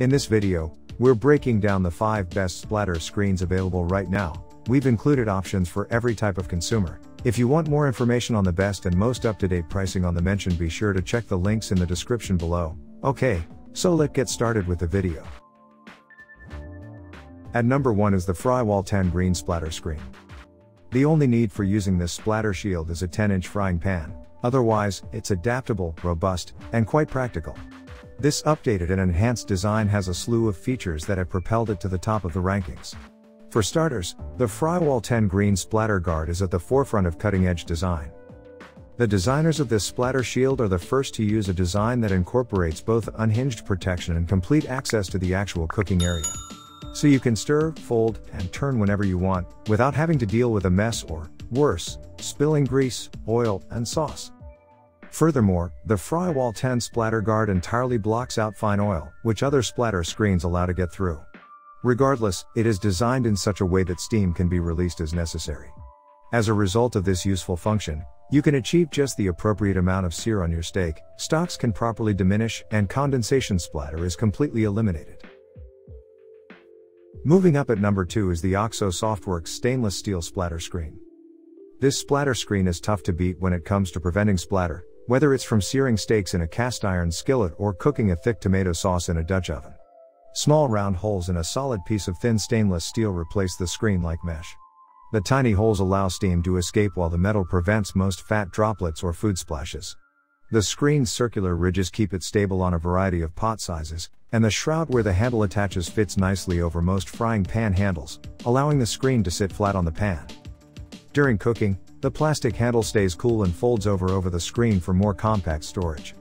In this video, we're breaking down the 5 best splatter screens available right now. We've included options for every type of consumer. If you want more information on the best and most up-to-date pricing on the mention be sure to check the links in the description below. Okay, so let's get started with the video. At number 1 is the Frywall 10 Green Splatter Screen. The only need for using this splatter shield is a 10 inch frying pan, otherwise, it's adaptable, robust, and quite practical. This updated and enhanced design has a slew of features that have propelled it to the top of the rankings. For starters, the Frywall 10 Green Splatter Guard is at the forefront of cutting edge design. The designers of this splatter shield are the first to use a design that incorporates both unhinged protection and complete access to the actual cooking area. So you can stir, fold, and turn whenever you want, without having to deal with a mess or, worse, spilling grease, oil, and sauce. Furthermore, the Frywall 10 splatter guard entirely blocks out fine oil, which other splatter screens allow to get through. Regardless, it is designed in such a way that steam can be released as necessary. As a result of this useful function, you can achieve just the appropriate amount of sear on your steak, stocks can properly diminish, and condensation splatter is completely eliminated. Moving up at number 2 is the OXO Softworks stainless steel splatter screen. This splatter screen is tough to beat when it comes to preventing splatter, whether it's from searing steaks in a cast iron skillet or cooking a thick tomato sauce in a Dutch oven. Small round holes in a solid piece of thin stainless steel replace the screen like mesh. The tiny holes allow steam to escape while the metal prevents most fat droplets or food splashes. The screen's circular ridges keep it stable on a variety of pot sizes, and the shroud where the handle attaches fits nicely over most frying pan handles, allowing the screen to sit flat on the pan. During cooking, the plastic handle stays cool and folds over over the screen for more compact storage.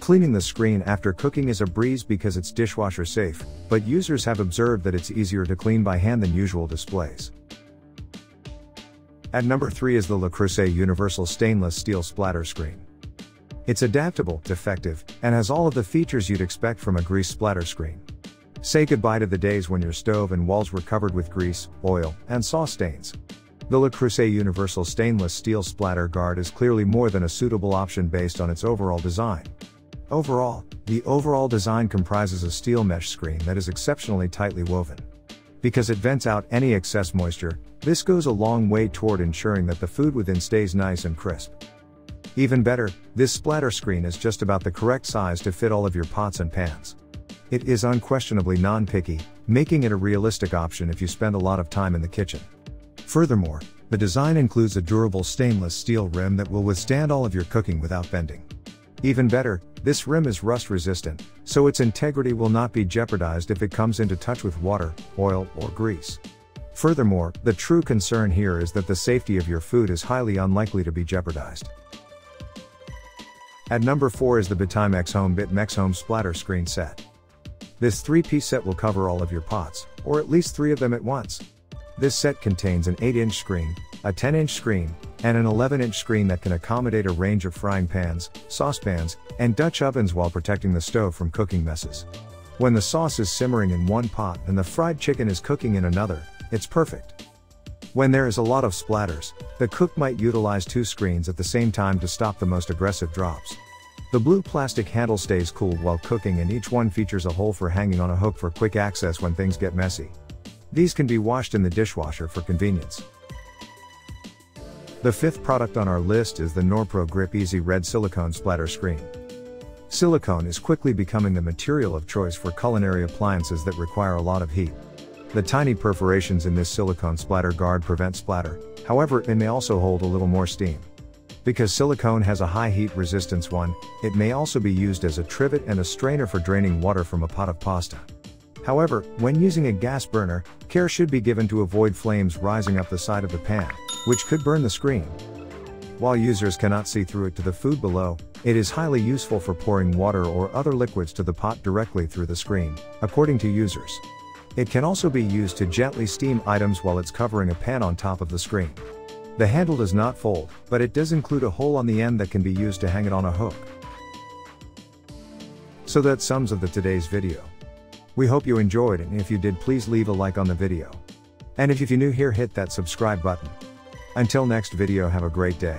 Cleaning the screen after cooking is a breeze because it's dishwasher safe, but users have observed that it's easier to clean by hand than usual displays. At number 3 is the Le Creuset Universal Stainless Steel Splatter Screen. It's adaptable, effective, and has all of the features you'd expect from a grease splatter screen. Say goodbye to the days when your stove and walls were covered with grease, oil, and sauce stains. The Le Creuset Universal Stainless Steel Splatter Guard is clearly more than a suitable option based on its overall design. Overall, the overall design comprises a steel mesh screen that is exceptionally tightly woven. Because it vents out any excess moisture, this goes a long way toward ensuring that the food within stays nice and crisp. Even better, this splatter screen is just about the correct size to fit all of your pots and pans. It is unquestionably non-picky, making it a realistic option if you spend a lot of time in the kitchen. Furthermore, the design includes a durable stainless steel rim that will withstand all of your cooking without bending. Even better, this rim is rust resistant, so its integrity will not be jeopardized if it comes into touch with water, oil, or grease. Furthermore, the true concern here is that the safety of your food is highly unlikely to be jeopardized. At number 4 is the Bitimex Home Bit Mex Home Splatter Screen Set. This 3-piece set will cover all of your pots, or at least 3 of them at once. This set contains an 8-inch screen, a 10-inch screen, and an 11-inch screen that can accommodate a range of frying pans, saucepans, and Dutch ovens while protecting the stove from cooking messes. When the sauce is simmering in one pot and the fried chicken is cooking in another, it's perfect. When there is a lot of splatters, the cook might utilize two screens at the same time to stop the most aggressive drops. The blue plastic handle stays cooled while cooking and each one features a hole for hanging on a hook for quick access when things get messy. These can be washed in the dishwasher for convenience. The fifth product on our list is the Norpro Grip Easy Red Silicone Splatter Screen. Silicone is quickly becoming the material of choice for culinary appliances that require a lot of heat. The tiny perforations in this silicone splatter guard prevent splatter, however it may also hold a little more steam. Because silicone has a high heat resistance one, it may also be used as a trivet and a strainer for draining water from a pot of pasta. However, when using a gas burner, care should be given to avoid flames rising up the side of the pan, which could burn the screen. While users cannot see through it to the food below, it is highly useful for pouring water or other liquids to the pot directly through the screen, according to users. It can also be used to gently steam items while it's covering a pan on top of the screen. The handle does not fold, but it does include a hole on the end that can be used to hang it on a hook. So that sums of the today's video. We hope you enjoyed and if you did please leave a like on the video. And if you're new here hit that subscribe button. Until next video have a great day.